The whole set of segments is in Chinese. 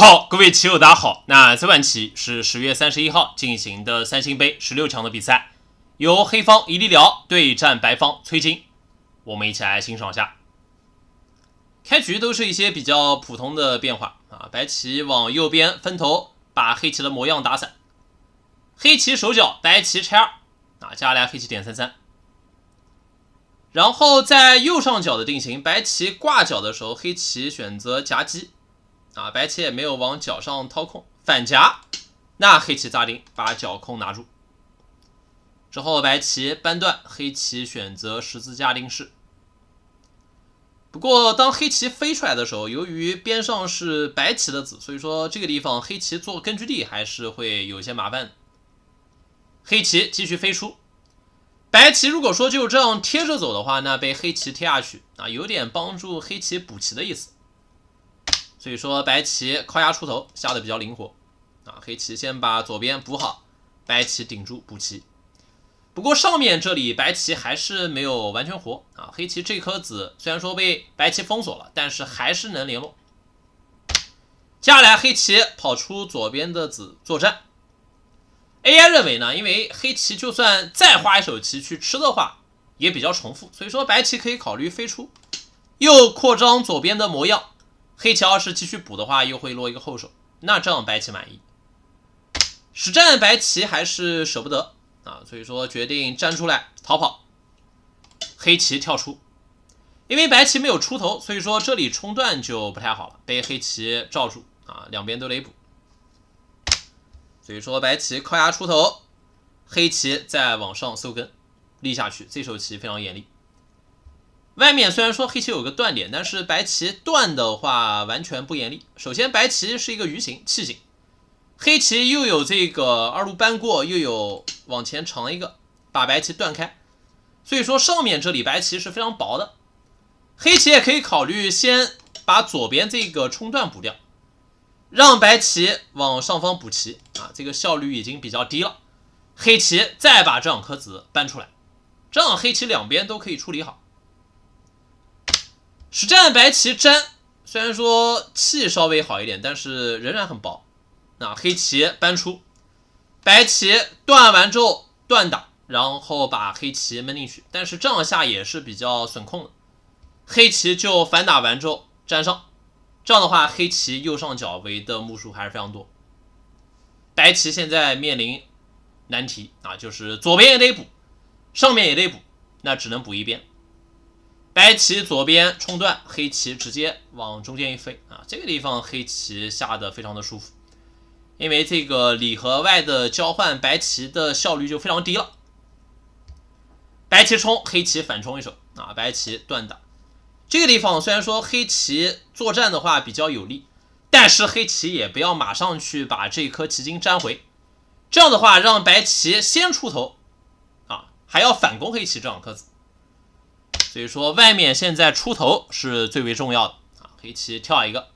好，各位棋友，大家好。那这盘棋是十月三十一号进行的三星杯十六强的比赛，由黑方伊利辽对战白方崔金，我们一起来欣赏一下。开局都是一些比较普通的变化啊，白棋往右边分头把黑棋的模样打散，黑棋手脚，白棋拆二啊，接下来黑棋点三三，然后在右上角的定型，白棋挂角的时候，黑棋选择夹击。啊，白棋也没有往角上掏空，反夹，那黑棋扎定，把角空拿住。之后白棋扳断，黑棋选择十字架定式。不过当黑棋飞出来的时候，由于边上是白棋的子，所以说这个地方黑棋做根据地还是会有些麻烦。黑棋继续飞出，白棋如果说就这样贴着走的话，那被黑棋贴下去啊，有点帮助黑棋补棋的意思。所以说白棋靠压出头下的比较灵活啊，黑棋先把左边补好，白棋顶住补棋。不过上面这里白棋还是没有完全活啊，黑棋这颗子虽然说被白棋封锁了，但是还是能联络。接下来黑棋跑出左边的子作战，AI 认为呢，因为黑棋就算再花一手棋去吃的话，也比较重复，所以说白棋可以考虑飞出，又扩张左边的模样。黑棋要是继续补的话，又会落一个后手，那这样白棋满意。实战白棋还是舍不得啊，所以说决定站出来逃跑。黑棋跳出，因为白棋没有出头，所以说这里冲断就不太好了，被黑棋罩住啊，两边都得补。所以说白棋靠压出头，黑棋再往上搜根立下去，这手棋非常严厉。外面虽然说黑棋有个断点，但是白棋断的话完全不严厉。首先，白棋是一个鱼形气形，黑棋又有这个二路搬过，又有往前长一个，把白棋断开。所以说上面这里白棋是非常薄的，黑棋也可以考虑先把左边这个冲断补掉，让白棋往上方补棋啊，这个效率已经比较低了。黑棋再把这两颗子搬出来，这样黑棋两边都可以处理好。实战白棋粘，虽然说气稍微好一点，但是仍然很薄。那黑棋搬出，白棋断完之后断打，然后把黑棋闷进去，但是这样下也是比较损控的。黑棋就反打完之后粘上，这样的话黑棋右上角围的目数还是非常多。白棋现在面临难题啊，就是左边也得补，上面也得补，那只能补一边。白棋左边冲断，黑棋直接往中间一飞啊！这个地方黑棋下的非常的舒服，因为这个里和外的交换，白棋的效率就非常低了。白棋冲，黑棋反冲一手啊！白棋断打，这个地方虽然说黑棋作战的话比较有利，但是黑棋也不要马上去把这颗棋筋粘回，这样的话让白棋先出头啊，还要反攻黑棋这两颗子。所以说，外面现在出头是最为重要的啊！黑棋跳一个，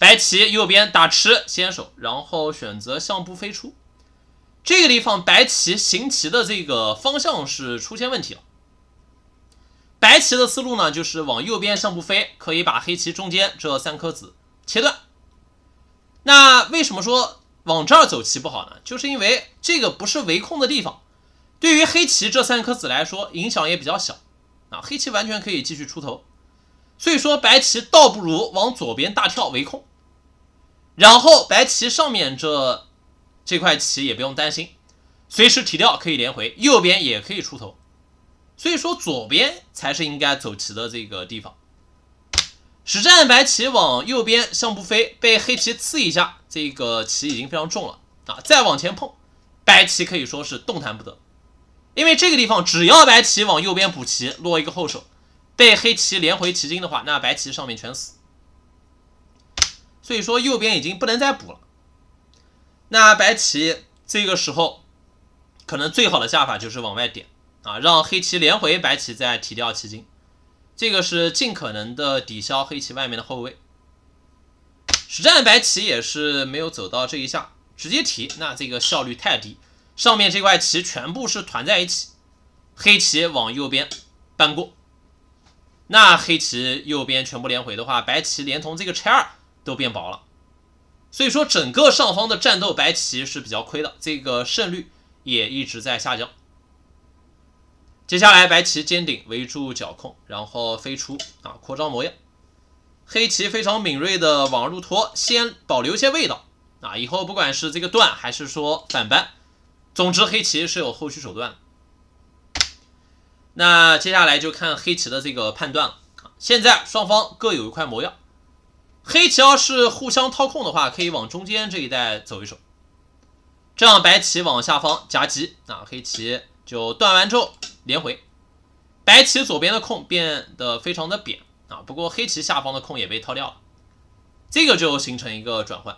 白棋右边打吃先手，然后选择向步飞出。这个地方白棋行棋的这个方向是出现问题了。白棋的思路呢，就是往右边向步飞，可以把黑棋中间这三颗子切断。那为什么说往这儿走棋不好呢？就是因为这个不是围控的地方，对于黑棋这三颗子来说，影响也比较小。啊，黑棋完全可以继续出头，所以说白棋倒不如往左边大跳围控，然后白棋上面这这块棋也不用担心，随时提掉可以连回，右边也可以出头，所以说左边才是应该走棋的这个地方。实战白棋往右边向步飞，被黑棋刺一下，这个棋已经非常重了啊，再往前碰，白棋可以说是动弹不得。因为这个地方，只要白棋往右边补棋，落一个后手，被黑棋连回棋筋的话，那白棋上面全死。所以说右边已经不能再补了。那白棋这个时候，可能最好的下法就是往外点啊，让黑棋连回，白棋再提掉棋筋，这个是尽可能的抵消黑棋外面的后卫。实战白棋也是没有走到这一下，直接提，那这个效率太低。上面这块棋全部是团在一起，黑棋往右边搬过，那黑棋右边全部连回的话，白棋连同这个拆二都变薄了所以说整个上方的战斗白棋是比较亏的，这个胜率也一直在下降。接下来白棋尖顶围住角控，然后飞出啊扩张模样。黑棋非常敏锐的往入拖，先保留一些味道啊，以后不管是这个断还是说反扳，总之黑棋是有后续手段。那接下来就看黑棋的这个判断了啊。现在双方各有一块模样，黑棋要是互相掏空的话，可以往中间这一带走一手，这样白棋往下方夹击啊，黑棋就断完之后连回，白棋左边的空变得非常的扁。啊，不过黑棋下方的空也被掏掉了，这个就形成一个转换。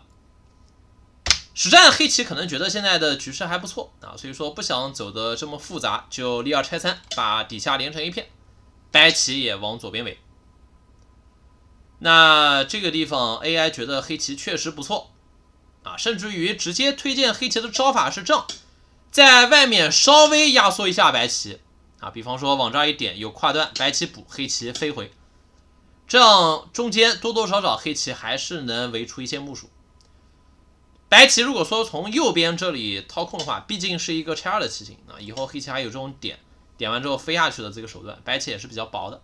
实战黑棋可能觉得现在的局势还不错啊，所以说不想走的这么复杂，就立二拆三，把底下连成一片，白棋也往左边围。那这个地方 AI 觉得黑棋确实不错啊，甚至于直接推荐黑棋的招法是这样，在外面稍微压缩一下白棋啊，比方说往这儿一点有跨断，白棋补，黑棋飞回。这样中间多多少少黑棋还是能围出一些目数。白棋如果说从右边这里掏空的话，毕竟是一个拆二的棋形啊，以后黑棋还有这种点点完之后飞下去的这个手段，白棋也是比较薄的。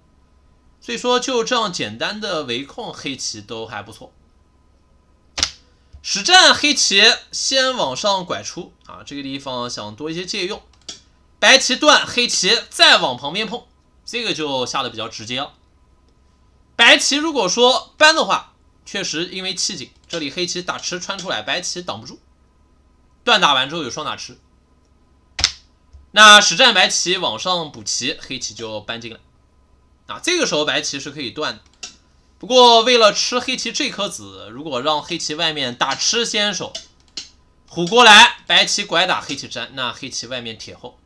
所以说就这样简单的围控，黑棋都还不错。实战黑棋先往上拐出啊，这个地方想多一些借用，白棋断，黑棋再往旁边碰，这个就下的比较直接了。白棋如果说搬的话，确实因为气紧，这里黑棋打吃穿出来，白棋挡不住。断打完之后有双打吃，那实战白棋往上补棋，黑棋就搬进来。啊，这个时候白棋是可以断的，不过为了吃黑棋这颗子，如果让黑棋外面打吃先手，虎过来，白棋拐打黑棋粘，那黑棋外面铁后，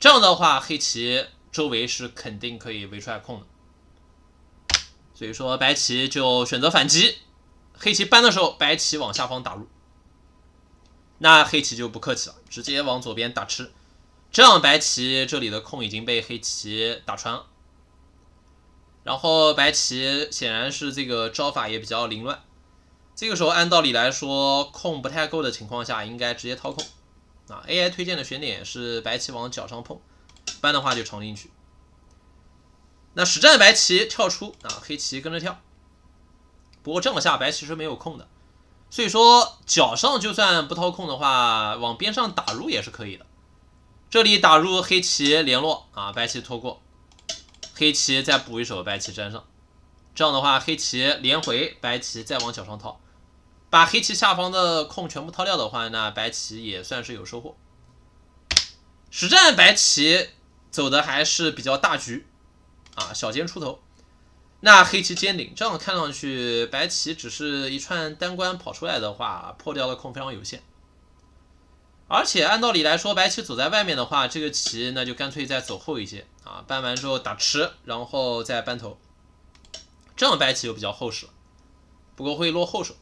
这样的话黑棋周围是肯定可以围出来空的。所以说白棋就选择反击，黑棋搬的时候，白棋往下方打入，那黑棋就不客气了，直接往左边打吃，这样白棋这里的空已经被黑棋打穿了。然后白棋显然是这个招法也比较凌乱，这个时候按道理来说，空不太够的情况下，应该直接掏空啊。AI 推荐的选点是白棋往角上碰，搬的话就长进去。那实战白棋跳出啊，黑棋跟着跳。不过这样下白棋是没有空的，所以说角上就算不掏空的话，往边上打入也是可以的。这里打入黑棋联络啊，白棋拖过，黑棋再补一手，白棋粘上。这样的话，黑棋连回，白棋再往角上掏，把黑棋下方的空全部掏掉的话，那白棋也算是有收获。实战白棋走的还是比较大局。啊，小尖出头，那黑棋尖顶，这样看上去白棋只是一串单关跑出来的话，破掉的空非常有限。而且按道理来说，白棋走在外面的话，这个棋那就干脆再走后一些啊，搬完之后打吃，然后再搬头，这样白棋就比较厚实了。不过会落后手。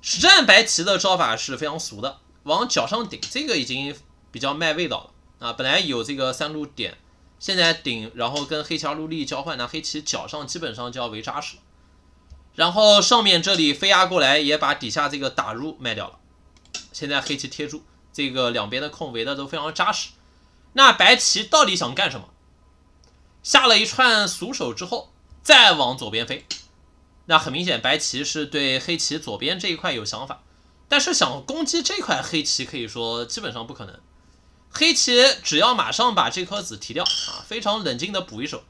实战白棋的招法是非常俗的，往角上顶，这个已经比较卖味道了啊。本来有这个三路点。现在顶，然后跟黑棋二路力交换，那黑棋角上基本上就要围扎实了。然后上面这里飞压过来，也把底下这个打入卖掉了。现在黑棋贴住这个两边的空围的都非常扎实。那白棋到底想干什么？下了一串俗手之后，再往左边飞。那很明显，白棋是对黑棋左边这一块有想法，但是想攻击这块黑棋，可以说基本上不可能。黑棋只要马上把这颗子提掉啊，非常冷静的补一手。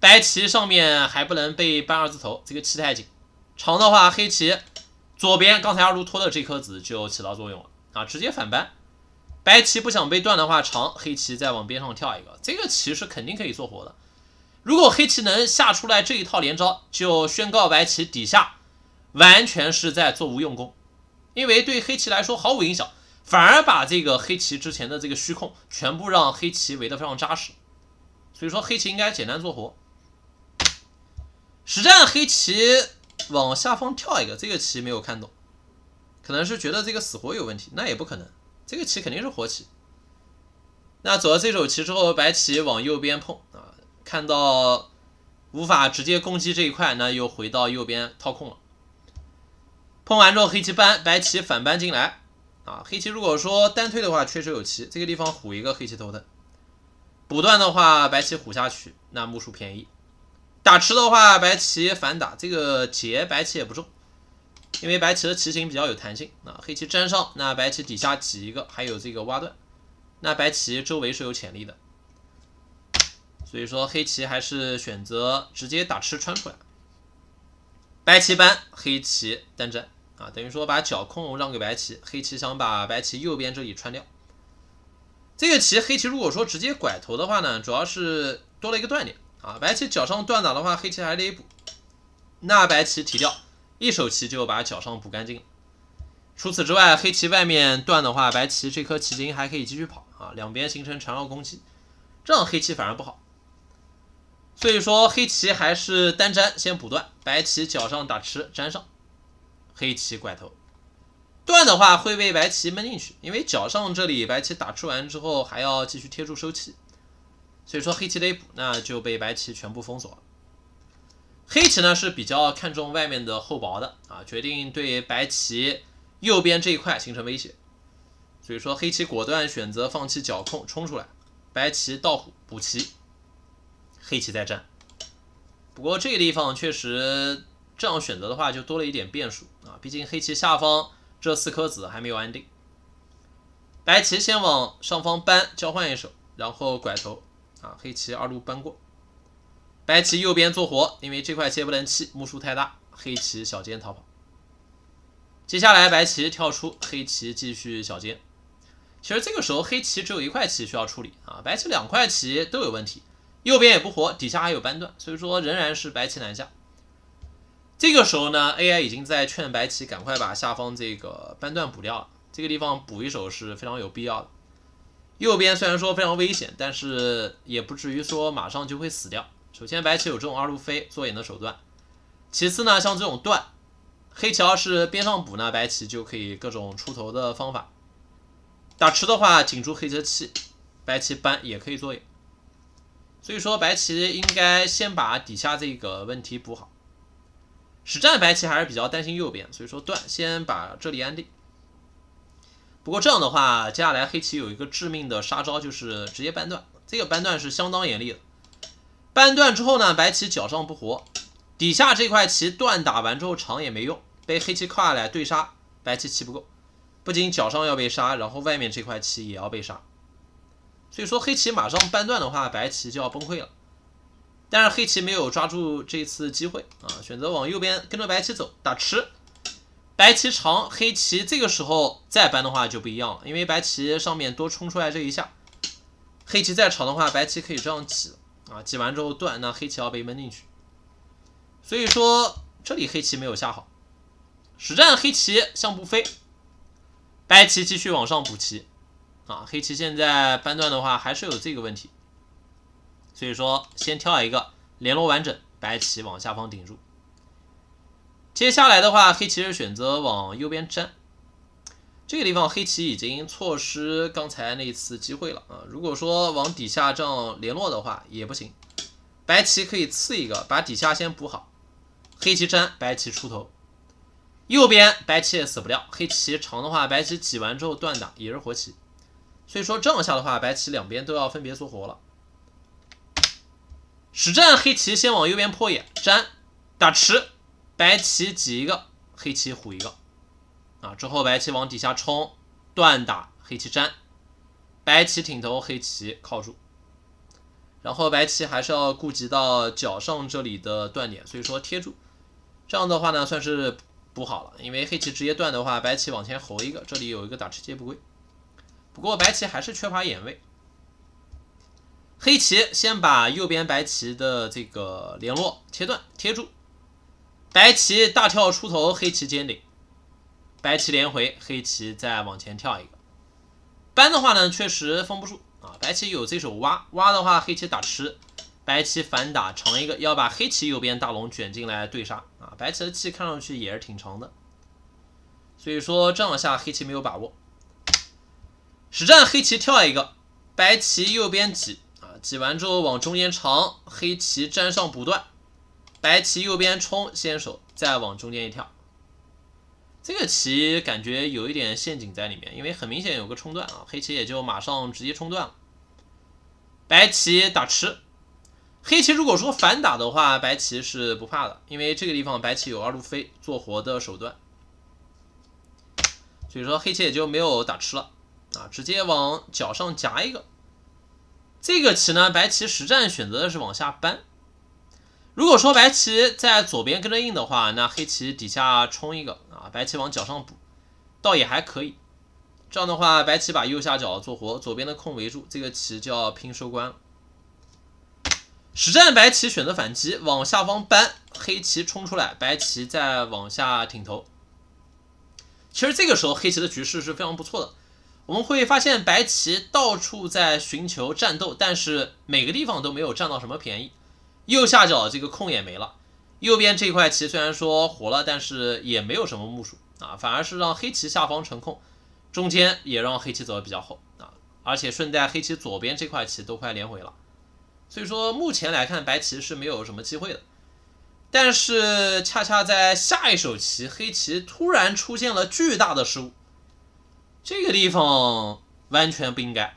白棋上面还不能被搬二字头，这个气太紧。长的话，黑棋左边刚才二路拖的这颗子就起到作用了啊，直接反搬。白棋不想被断的话，长黑棋再往边上跳一个，这个棋是肯定可以做活的。如果黑棋能下出来这一套连招，就宣告白棋底下完全是在做无用功，因为对黑棋来说毫无影响。反而把这个黑棋之前的这个虚空全部让黑棋围得非常扎实，所以说黑棋应该简单做活。实战黑棋往下方跳一个，这个棋没有看懂，可能是觉得这个死活有问题，那也不可能，这个棋肯定是活棋。那走了这手棋之后，白棋往右边碰啊，看到无法直接攻击这一块，那又回到右边掏空了。碰完之后黑棋搬，白棋反搬进来啊。黑棋如果说单推的话，确实有棋，这个地方虎一个，黑棋头的。补断的话，白棋虎下去，那目数便宜。打吃的话，白棋反打，这个劫白棋也不中，因为白棋的棋形比较有弹性啊。黑棋粘上，那白棋底下挤一个，还有这个挖断，那白棋周围是有潜力的。所以说黑棋还是选择直接打吃穿出来。白棋搬，黑棋单粘啊，等于说把角空让给白棋，黑棋想把白棋右边这里穿掉。这个棋黑棋如果说直接拐头的话呢，主要是多了一个断点啊。白棋角上断打的话，黑棋还得补。那白棋提掉，一手棋就把角上补干净。除此之外，黑棋外面断的话，白棋这颗棋筋还可以继续跑啊，两边形成缠绕攻击，这样黑棋反而不好。所以说黑棋还是单粘先补断，白棋角上打吃粘上，黑棋拐头。断的话会被白棋闷进去，因为角上这里白棋打出完之后还要继续贴住收气，所以说黑棋得补，那就被白棋全部封锁了。黑棋呢是比较看重外面的厚薄的啊，决定对白棋右边这一块形成威胁，所以说黑棋果断选择放弃角控冲出来，白棋倒虎补棋，黑棋再战。不过这个地方确实这样选择的话就多了一点变数啊，毕竟黑棋下方。这四颗子还没有安定，白棋先往上方搬，交换一手，然后拐头啊，黑棋二路搬过，白棋右边做活，因为这块切不能弃，目数太大，黑棋小尖逃跑。接下来白棋跳出，黑棋继续小尖。其实这个时候黑棋只有一块棋需要处理啊，白棋两块棋都有问题，右边也不活，底下还有扳断，所以说仍然是白棋南下。这个时候呢，AI 已经在劝白棋赶快把下方这个扳断补掉了。这个地方补一手是非常有必要的。右边虽然说非常危险，但是也不至于说马上就会死掉。首先，白棋有这种二路飞做眼的手段；其次呢，像这种断，黑棋要是边上补呢，白棋就可以各种出头的方法。打吃的话，紧住黑车气，白棋扳也可以做眼。所以说，白棋应该先把底下这个问题补好。实战白棋还是比较担心右边，所以说断先把这里安定。不过这样的话，接下来黑棋有一个致命的杀招，就是直接扳断。这个扳断是相当严厉的。扳断之后呢，白棋脚上不活，底下这块棋断打完之后长也没用，被黑棋靠下来对杀，白棋棋不够，不仅脚上要被杀，然后外面这块棋也要被杀。所以说黑棋马上扳断的话，白棋就要崩溃了。但是黑棋没有抓住这次机会啊，选择往右边跟着白棋走，打吃。白棋长，黑棋这个时候再搬的话就不一样了，因为白棋上面多冲出来这一下，黑棋再长的话，白棋可以这样挤啊，挤完之后断，那黑棋要被闷进去。所以说这里黑棋没有下好，实战黑棋向不飞，白棋继续往上补棋啊，黑棋现在搬断的话还是有这个问题。所以说，先挑一个联络完整，白棋往下方顶住。接下来的话，黑棋是选择往右边粘。这个地方黑棋已经错失刚才那次机会了啊！如果说往底下这样联络的话，也不行。白棋可以刺一个，把底下先补好。黑棋粘，白棋出头。右边白棋也死不掉，黑棋长的话，白棋挤完之后断打也是活棋。所以说这样下的话，白棋两边都要分别做活了。实战黑棋先往右边破眼粘打吃，白棋挤一个，黑棋虎一个啊。之后白棋往底下冲断打，黑棋粘，白棋挺头，黑棋靠住。然后白棋还是要顾及到角上这里的断点，所以说贴住。这样的话呢，算是补好了。因为黑棋直接断的话，白棋往前吼一个，这里有一个打吃接不归。不过白棋还是缺乏眼位。黑棋先把右边白棋的这个联络切断贴住，白棋大跳出头，黑棋尖顶，白棋连回，黑棋再往前跳一个，搬的话呢确实封不住啊，白棋有这手挖挖的话，黑棋打吃，白棋反打长一个，要把黑棋右边大龙卷进来对杀啊，白棋的气看上去也是挺长的，所以说这样下黑棋没有把握，实战黑棋跳一个，白棋右边挤。挤完之后往中间长，黑棋粘上补断，白棋右边冲先手，再往中间一跳。这个棋感觉有一点陷阱在里面，因为很明显有个冲断啊，黑棋也就马上直接冲断了。白棋打吃，黑棋如果说反打的话，白棋是不怕的，因为这个地方白棋有二路飞做活的手段，所以说黑棋也就没有打吃了啊，直接往角上夹一个。这个棋呢，白棋实战选择的是往下搬。如果说白棋在左边跟着硬的话，那黑棋底下冲一个啊，白棋往角上补，倒也还可以。这样的话，白棋把右下角做活，左边的空围住，这个棋就要拼收官了。实战白棋选择反击，往下方搬，黑棋冲出来，白棋再往下挺头。其实这个时候黑棋的局势是非常不错的。我们会发现白棋到处在寻求战斗，但是每个地方都没有占到什么便宜。右下角这个空也没了，右边这块棋虽然说活了，但是也没有什么目数啊，反而是让黑棋下方成空。中间也让黑棋走的比较厚啊，而且顺带黑棋左边这块棋都快连回了，所以说目前来看白棋是没有什么机会的。但是恰恰在下一手棋，黑棋突然出现了巨大的失误，这个地方完全不应该。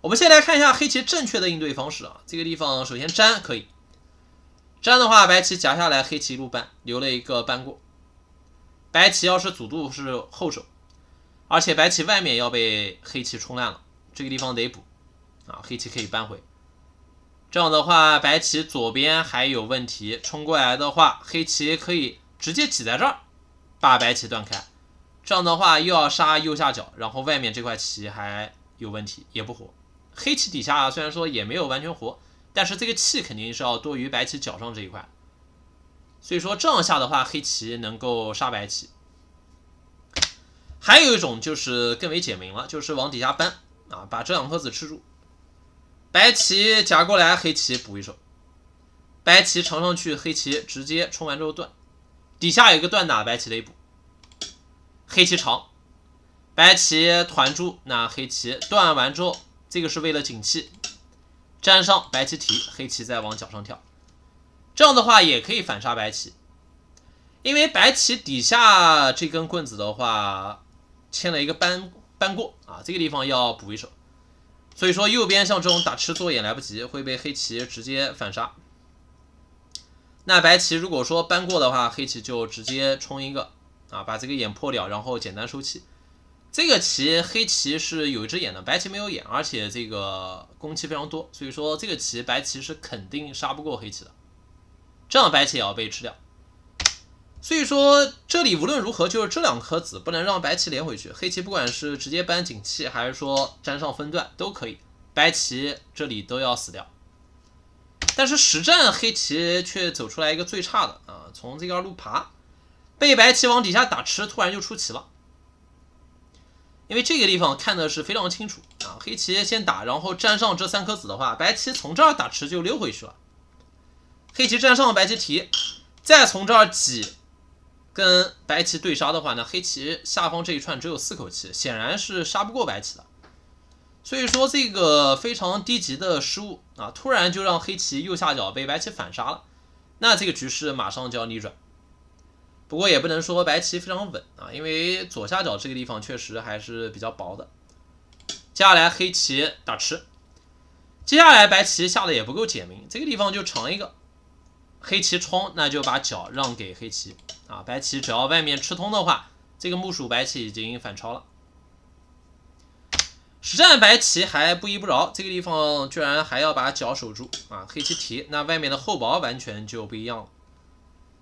我们先来看一下黑棋正确的应对方式啊，这个地方首先粘可以，粘的话白棋夹下来，黑棋一路搬，留了一个扳过。白棋要是阻度是后手。而且白棋外面要被黑棋冲烂了，这个地方得补啊，黑棋可以扳回。这样的话，白棋左边还有问题，冲过来的话，黑棋可以直接挤在这儿，把白棋断开。这样的话又要杀右下角，然后外面这块棋还有问题，也不活。黑棋底下虽然说也没有完全活，但是这个气肯定是要多于白棋角上这一块。所以说这样下的话，黑棋能够杀白棋。还有一种就是更为简明了，就是往底下搬啊，把这两颗子吃住。白棋夹过来，黑棋补一手。白棋长上去，黑棋直接冲完之后断。底下有个断打，白棋得补。黑棋长，白棋团住，那黑棋断完之后，这个是为了紧气，粘上白棋提，黑棋再往角上跳。这样的话也可以反杀白棋，因为白棋底下这根棍子的话。欠了一个扳扳过啊，这个地方要补一手，所以说右边像这种打吃做也来不及，会被黑棋直接反杀。那白棋如果说扳过的话，黑棋就直接冲一个啊，把这个眼破掉，然后简单收气。这个棋黑棋是有一只眼的，白棋没有眼，而且这个攻气非常多，所以说这个棋白棋是肯定杀不过黑棋的，这样白棋也要被吃掉。所以说，这里无论如何，就是这两颗子不能让白棋连回去。黑棋不管是直接搬紧气，还是说粘上分段，都可以，白棋这里都要死掉。但是实战黑棋却走出来一个最差的啊，从这个二路爬，被白棋往底下打吃，突然就出棋了。因为这个地方看的是非常清楚啊，黑棋先打，然后占上这三颗子的话，白棋从这儿打吃就溜回去了。黑棋占上，白棋提，再从这儿挤。跟白棋对杀的话呢，黑棋下方这一串只有四口气，显然是杀不过白棋的。所以说这个非常低级的失误啊，突然就让黑棋右下角被白棋反杀了，那这个局势马上就要逆转。不过也不能说白棋非常稳啊，因为左下角这个地方确实还是比较薄的。接下来黑棋打吃，接下来白棋下的也不够简明，这个地方就长一个。黑棋冲，那就把角让给黑棋啊！白棋只要外面吃通的话，这个目数白棋已经反超了。实战白棋还不依不饶，这个地方居然还要把角守住啊！黑棋提，那外面的厚薄完全就不一样了。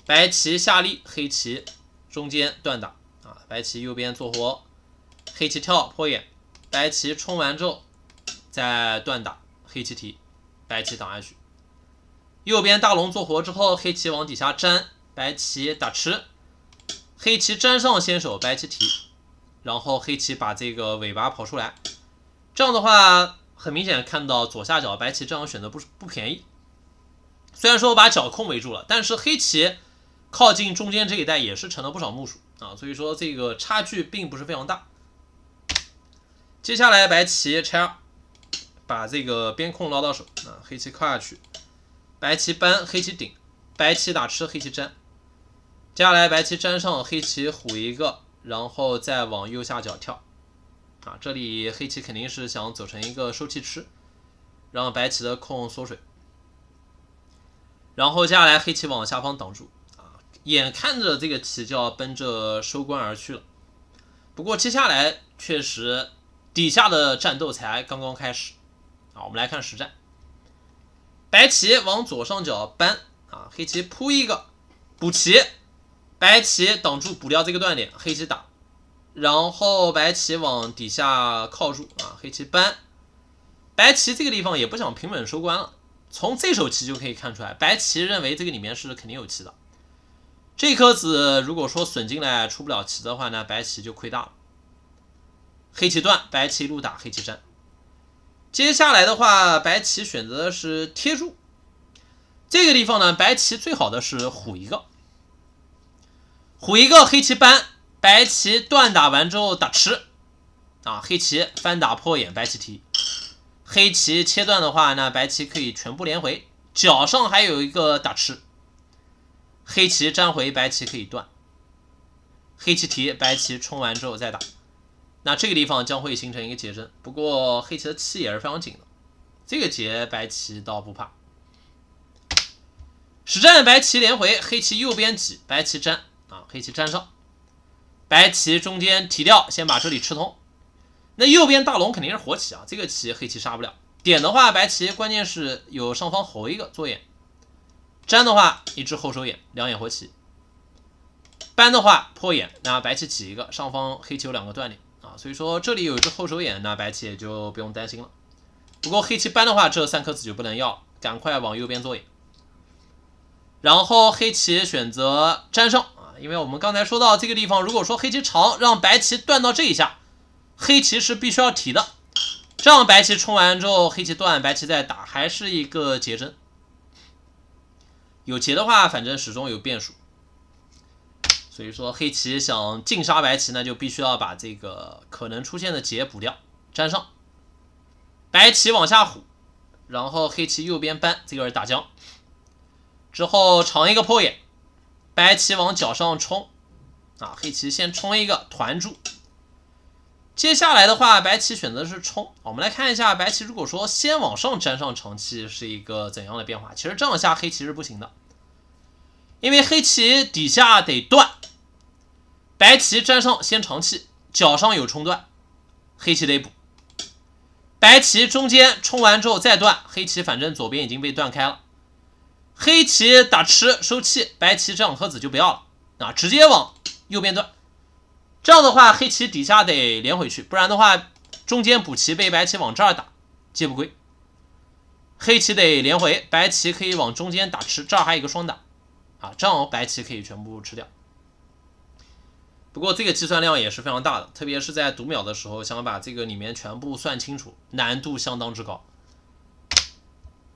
白棋下立，黑棋中间断打啊！白棋右边做活，黑棋跳破眼，白棋冲完之后再断打，黑棋提，白棋挡下去。右边大龙做活之后，黑棋往底下粘，白棋打吃，黑棋粘上先手，白棋提，然后黑棋把这个尾巴跑出来，这样的话很明显看到左下角白棋这样选择不不便宜。虽然说我把角控围住了，但是黑棋靠近中间这一带也是成了不少目数啊，所以说这个差距并不是非常大。接下来白棋拆二，把这个边空捞到手啊，黑棋靠下去。白棋搬，黑棋顶，白棋打吃，黑棋粘。接下来白棋粘上，黑棋虎一个，然后再往右下角跳。啊，这里黑棋肯定是想走成一个收气吃，让白棋的空缩水。然后接下来黑棋往下方挡住，眼看着这个棋就要奔着收官而去了。不过接下来确实底下的战斗才刚刚开始。啊，我们来看实战，白棋往左上角搬，啊，黑棋扑一个补棋，白棋挡住补掉这个断点，黑棋打。然后白棋往底下靠住啊，黑棋搬，白棋这个地方也不想平稳收官了。从这手棋就可以看出来，白棋认为这个里面是肯定有棋的。这颗子如果说损进来出不了棋的话呢，白棋就亏大了。黑棋断，白棋一路打，黑棋粘。接下来的话，白棋选择的是贴住。这个地方呢，白棋最好的是虎一个，虎一个，黑棋搬。白棋断打完之后打吃，啊，黑棋翻打破眼，白棋提。黑棋切断的话，那白棋可以全部连回。角上还有一个打吃，黑棋粘回，白棋可以断。黑棋提，白棋冲完之后再打，那这个地方将会形成一个结针。不过黑棋的气也是非常紧的，这个结白棋倒不怕。实战白棋连回，黑棋右边挤，白棋粘啊，黑棋粘上。白棋中间提掉，先把这里吃通。那右边大龙肯定是活棋啊，这个棋黑棋杀不了。点的话，白棋关键是有上方猴一个做眼，粘的话一只后手眼，两眼活棋。搬的话破眼，那白棋挤一个，上方黑棋有两个断点啊，所以说这里有一只后手眼，那白棋也就不用担心了。不过黑棋搬的话，这三颗子就不能要，赶快往右边做眼。然后黑棋选择粘上啊。因为我们刚才说到这个地方，如果说黑棋长，让白棋断到这一下，黑棋是必须要提的。这样白棋冲完之后，黑棋断，白棋再打，还是一个劫针。有劫的话，反正始终有变数。所以说黑棋想尽杀白棋呢，就必须要把这个可能出现的劫补掉，粘上。白棋往下虎，然后黑棋右边搬，这个是打将。之后长一个破眼。白棋往角上冲，啊，黑棋先冲一个团住。接下来的话，白棋选择是冲。我们来看一下，白棋如果说先往上粘上长气是一个怎样的变化？其实这样下黑棋是不行的，因为黑棋底下得断，白棋粘上先长气，脚上有冲断，黑棋得补。白棋中间冲完之后再断，黑棋反正左边已经被断开了。黑棋打吃收气，白棋这两颗子就不要了啊，直接往右边断。这样的话，黑棋底下得连回去，不然的话，中间补棋被白棋往这儿打，接不归。黑棋得连回，白棋可以往中间打吃，这儿还有一个双打啊，这样白棋可以全部吃掉。不过这个计算量也是非常大的，特别是在读秒的时候，想把这个里面全部算清楚，难度相当之高。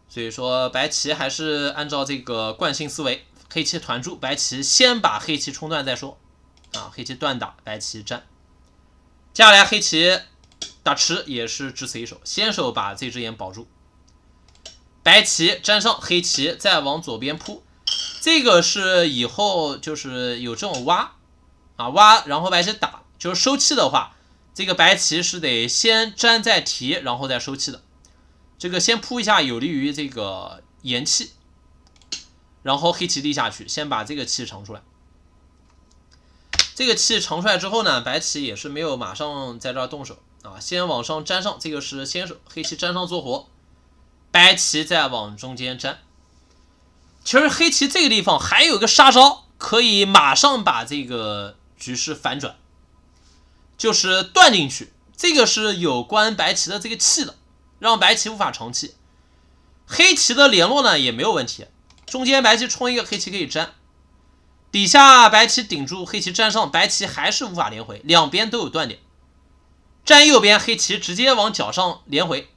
所以说，白棋还是按照这个惯性思维，黑棋团住，白棋先把黑棋冲断再说。啊，黑棋断打，白棋粘。接下来黑棋打吃也是只此一手，先手把这只眼保住。白棋粘上，黑棋再往左边扑，这个是以后就是有这种挖啊挖，然后白棋打，就是收气的话，这个白棋是得先粘再提，然后再收气的。这个先铺一下，有利于这个延气，然后黑棋立下去，先把这个气长出来。这个气长出来之后呢，白棋也是没有马上在这儿动手啊，先往上粘上，这个是先手，黑棋粘上做活，白棋再往中间粘。其实黑棋这个地方还有个杀招，可以马上把这个局势反转，就是断进去，这个是有关白棋的这个气的。让白棋无法长气，黑棋的联络呢也没有问题，中间白棋冲一个，黑棋可以粘，底下白棋顶住，黑棋粘上，白棋还是无法连回，两边都有断点，站右边黑棋直接往角上连回，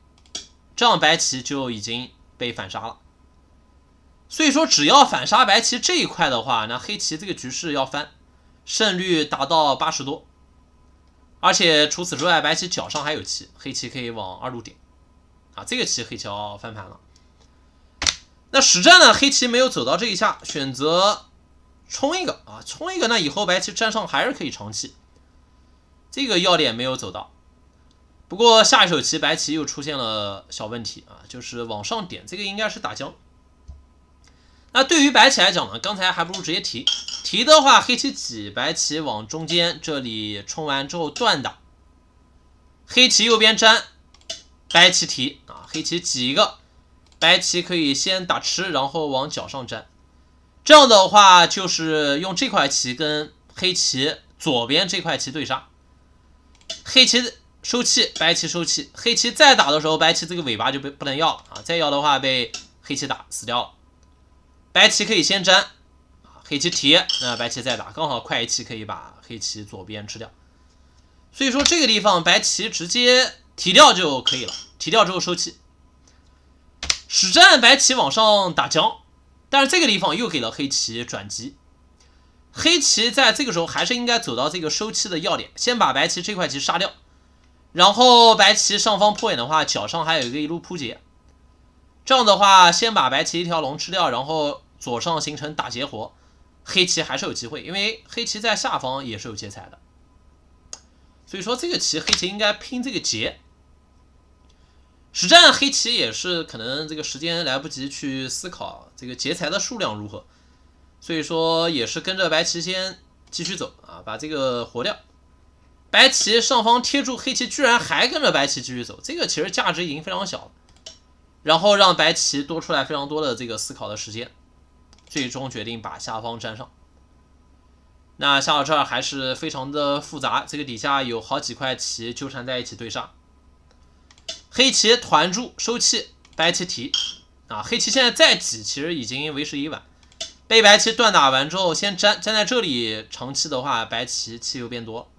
这样白棋就已经被反杀了。所以说，只要反杀白棋这一块的话，那黑棋这个局势要翻，胜率达到八十多，而且除此之外，白棋角上还有棋，黑棋可以往二路点。啊，这个棋黑棋要翻盘了。那实战呢，黑棋没有走到这一下，选择冲一个啊，冲一个，那以后白棋粘上还是可以长气。这个要点没有走到，不过下一手棋白棋又出现了小问题啊，就是往上点，这个应该是打将。那对于白棋来讲呢，刚才还不如直接提，提的话黑棋挤，白棋往中间这里冲完之后断打，黑棋右边粘，白棋提啊，黑棋挤一个，白棋可以先打吃，然后往角上粘，这样的话就是用这块棋跟黑棋左边这块棋对杀。黑棋收气，白棋收气。黑棋再打的时候，白棋这个尾巴就被不能要了啊！再要的话被黑棋打死掉了。白棋可以先粘，黑棋提，那白棋再打，刚好快一气可以把黑棋左边吃掉。所以说这个地方白棋直接提掉就可以了，提掉之后收气。实战白棋往上打将，但是这个地方又给了黑棋转机。黑棋在这个时候还是应该走到这个收气的要点，先把白棋这块棋杀掉，然后白棋上方破眼的话，角上还有一个一路扑劫，这样的话先把白棋一条龙吃掉，然后左上形成打劫活，黑棋还是有机会，因为黑棋在下方也是有劫财的，所以说这个棋黑棋应该拼这个劫。实战黑棋也是可能这个时间来不及去思考这个劫财的数量如何。所以说也是跟着白棋先继续走啊，把这个活掉。白棋上方贴住黑棋，居然还跟着白棋继续走，这个其实价值已经非常小了。然后让白棋多出来非常多的这个思考的时间，最终决定把下方粘上。那下到这儿还是非常的复杂，这个底下有好几块棋纠缠在一起对杀。黑棋团住收气，白棋提啊，黑棋现在再挤，其实已经为时已晚。被白棋断打完之后，先粘粘在这里长气的话，白棋气又变多。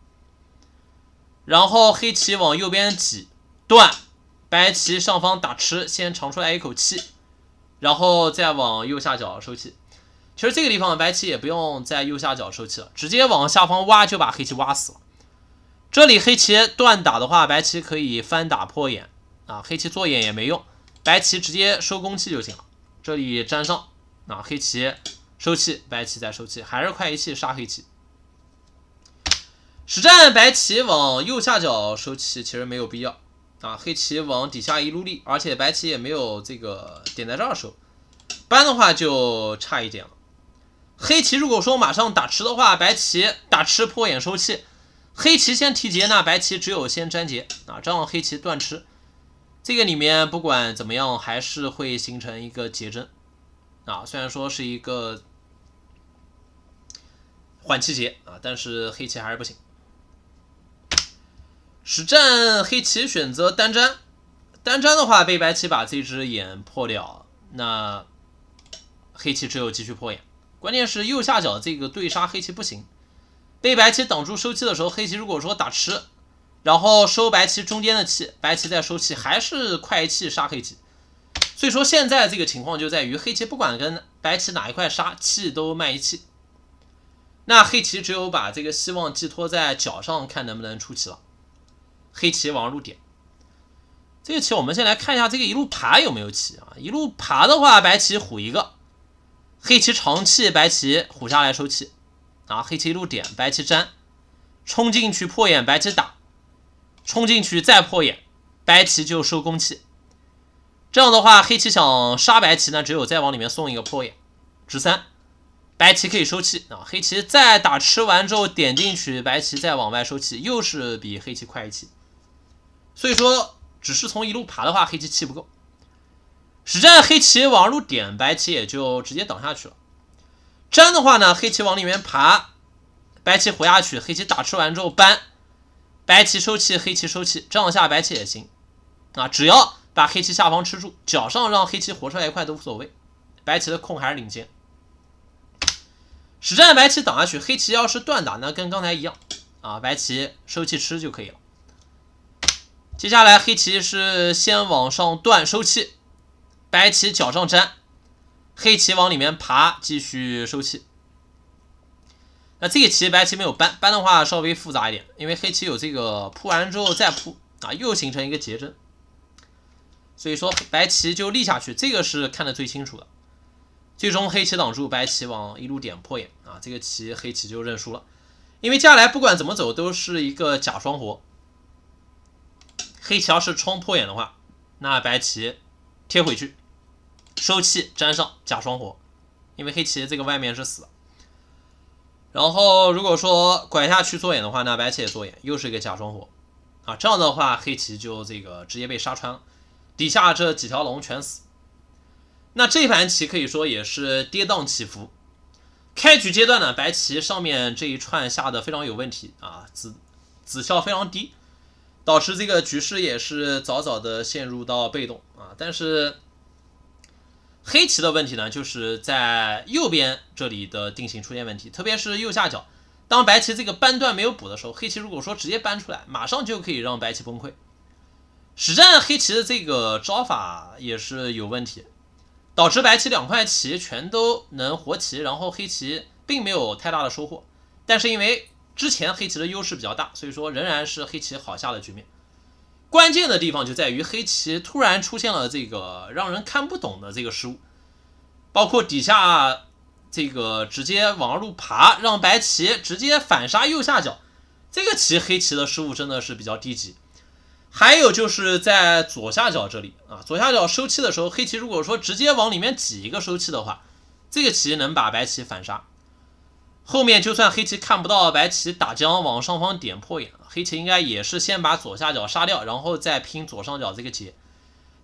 然后黑棋往右边挤断，白棋上方打吃，先长出来一口气，然后再往右下角收气。其实这个地方白棋也不用在右下角收气了，直接往下方挖就把黑棋挖死了。这里黑棋断打的话，白棋可以翻打破眼啊，黑棋做眼也没用，白棋直接收攻气就行了。这里粘上。啊，黑棋收气，白棋再收气，还是快一气杀黑棋。实战白棋往右下角收气，其实没有必要啊。黑棋往底下一路立，而且白棋也没有这个点在这儿收，搬的话就差一点了。黑棋如果说马上打吃的话，白棋打吃破眼收气，黑棋先提劫，那白棋只有先粘劫啊，这样黑棋断吃。这个里面不管怎么样，还是会形成一个劫阵。啊，虽然说是一个缓气劫啊，但是黑棋还是不行。实战黑棋选择单粘，单粘的话被白棋把这只眼破掉，那黑棋只有继续破眼。关键是右下角这个对杀黑棋不行，被白棋挡住收气的时候，黑棋如果说打吃，然后收白棋中间的气，白棋再收气，还是快一气杀黑棋。所以说现在这个情况就在于黑棋不管跟白棋哪一块杀气都慢一气，那黑棋只有把这个希望寄托在角上，看能不能出棋了。黑棋往路点，这个棋我们先来看一下这个一路爬有没有棋啊？一路爬的话，白棋虎一个，黑棋长气，白棋虎下来收气啊。黑棋一路点，白棋粘，冲进去破眼，白棋打，冲进去再破眼，白棋就收攻气。这样的话，黑棋想杀白棋呢，只有再往里面送一个破眼，直三，白棋可以收气啊。黑棋再打吃完之后点进去，白棋再往外收气，又是比黑棋快一气。所以说，只是从一路爬的话，黑棋气不够。实战黑棋往路点，白棋也就直接挡下去了。粘的话呢，黑棋往里面爬，白棋活下去，黑棋打吃完之后搬，白棋收气，黑棋收气，这样下白棋也行啊，只要。把黑棋下方吃住，脚上让黑棋活出来一块都无所谓，白棋的空还是领先。实战白棋挡下去，黑棋要是断打，那跟刚才一样啊，白棋收气吃就可以了。接下来黑棋是先往上断收气，白棋脚上粘，黑棋往里面爬继续收气。那这个棋白棋没有搬，搬的话稍微复杂一点，因为黑棋有这个铺完之后再铺啊，又形成一个劫阵。所以说白棋就立下去，这个是看得最清楚的。最终黑棋挡住，白棋往一路点破眼啊，这个棋黑棋就认输了。因为接下来不管怎么走都是一个假双活，黑棋要是冲破眼的话，那白棋贴回去收气粘上假双活，因为黑棋这个外面是死。然后如果说拐下去做眼的话，那白棋也做眼，又是一个假双活啊，这样的话黑棋就这个直接被杀穿了，底下这几条龙全死。那这盘棋可以说也是跌宕起伏。开局阶段呢，白棋上面这一串下的非常有问题啊，子子效非常低，导致这个局势也是早早的陷入到被动啊。但是黑棋的问题呢，就是在右边这里的定型出现问题，特别是右下角，当白棋这个扳段没有补的时候，黑棋如果说直接扳出来，马上就可以让白棋崩溃。实战黑棋的这个招法也是有问题。导致白棋两块棋全都能活棋，然后黑棋并没有太大的收获。但是因为之前黑棋的优势比较大，所以说仍然是黑棋好下的局面。关键的地方就在于黑棋突然出现了这个让人看不懂的这个失误，包括底下这个直接往路爬，让白棋直接反杀右下角，这个棋黑棋的失误真的是比较低级。还有就是在左下角这里啊，左下角收气的时候，黑棋如果说直接往里面挤一个收气的话，这个棋能把白棋反杀。后面就算黑棋看不到白棋打将往上方点破眼，黑棋应该也是先把左下角杀掉，然后再拼左上角这个劫。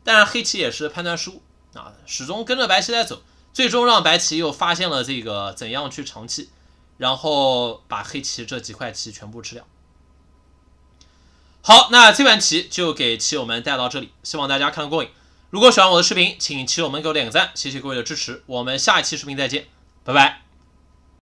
但是黑棋也是判断失误啊，始终跟着白棋在走，最终让白棋又发现了这个怎样去长气，然后把黑棋这几块棋全部吃掉。好，那这盘棋就给棋友们带到这里，希望大家看得过瘾。如果喜欢我的视频，请棋友们给我点个赞，谢谢各位的支持。我们下一期视频再见，拜拜。